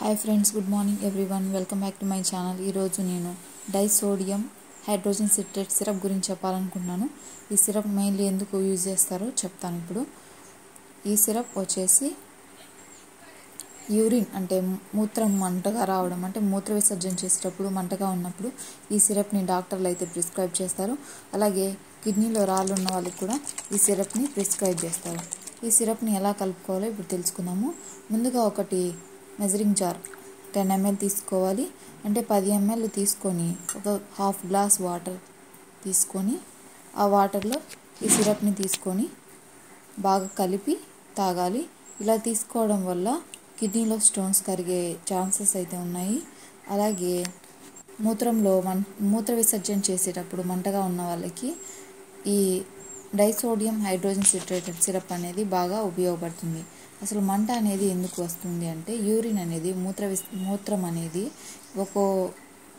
Hi friends good morning everyone welcome back to my channel ఈరోజు నేను disodium hydrogen citrate syrup గురించి చెప్పాలనుకుంటున్నాను. ఈ సిరప్ మెయిన్లీ ఎందుకు యూజ్ చేస్తారో చెప్తాను ఇప్పుడు. ఈ సిరప్ వచ్చేసి యూరిన్ అంటే మూత్రం మంటగా రావడం అంటే మూత్ర విసర్జన చేసేటప్పుడు మంటగా ఉన్నప్పుడు ఈ సిరప్ని డాక్టర్లు అయితే ప్రిస్క్రైబ్ చేస్తారు. అలాగే కిడ్నీలో రాళ్ళు ఉన్న వాళ్ళకి కూడా ఈ సిరప్ని ప్రిస్క్రైబ్ చేస్తారు. ఈ సిరప్ని ఎలా కలుపుకోవాలో ఇప్పుడు తెలుసుకుందాము. ముందుగా ఒకటి మెజరింగ్ జార్ టెన్ ఎంఎల్ తీసుకోవాలి. అంటే పది ఎంఎల్ తీసుకొని ఒక హాఫ్ గ్లాస్ వాటర్ తీసుకొని ఆ వాటర్లో ఈ సిరప్ని తీసుకొని బాగా కలిపి తాగాలి. ఇలా తీసుకోవడం వల్ల కిడ్నీలో స్టోన్స్ కరిగే ఛాన్సెస్ అయితే ఉన్నాయి. అలాగే మూత్రంలో మన్ మూత్ర విసర్జన చేసేటప్పుడు మంటగా ఉన్న వాళ్ళకి ఈ డైసోడియం హైడ్రోజన్ సిట్రేటెడ్ సిరప్ అనేది బాగా ఉపయోగపడుతుంది. అసలు మంట అనేది ఎందుకు వస్తుంది అంటే యూరిన్ అనేది మూత్ర మూత్రం అనేది ఒక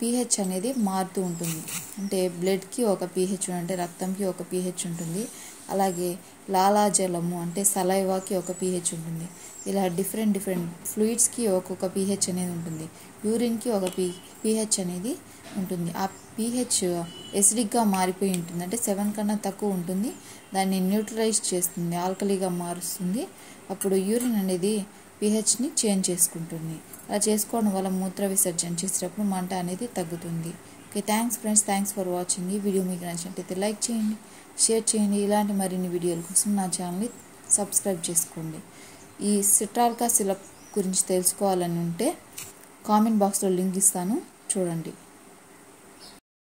పీహెచ్ అనేది మారుతూ ఉంటుంది. అంటే బ్లడ్కి ఒక పీహెచ్ అంటే రక్తంకి ఒక పీహెచ్ ఉంటుంది. అలాగే లాలాజలము అంటే సలైవాకి ఒక పీహెచ్ ఉంటుంది. ఇలా డిఫరెంట్ డిఫరెంట్ ఫ్లూయిడ్స్కి ఒక్కొక్క పీహెచ్ అనేది ఉంటుంది. యూరిన్కి ఒక పీ పీహెచ్ అనేది ఉంటుంది. ఆ పీహెచ్ ఎసిడిక్గా మారిపోయి ఉంటుంది. అంటే సెవెన్ కన్నా తక్కువ ఉంటుంది. దాన్ని న్యూట్రలైజ్ చేస్తుంది. ఆల్కలీగా మారుస్తుంది. అప్పుడు యూరిన్ అనేది పీహెచ్ని చేంజ్ చేసుకుంటుంది. అలా చేసుకోవడం వల్ల మూత్ర విసర్జన చేసేటప్పుడు మంట అనేది తగ్గుతుంది. Okay thanks friends. Thanks for watching ఈ వీడియో. మీకు నచ్చినట్లయితే లైక్ చేయండి షేర్ చేయండి. ఇలాంటి మరిన్ని వీడియోల కోసం నా ఛానల్ని సబ్స్క్రైబ్ చేసుకోండి. ఈ సిట్రాల్కా సిలప్ గురించి తెలుసుకోవాలని ఉంటే కామెంట్ బాక్స్లో లింక్ ఇస్తాను. చూడండి.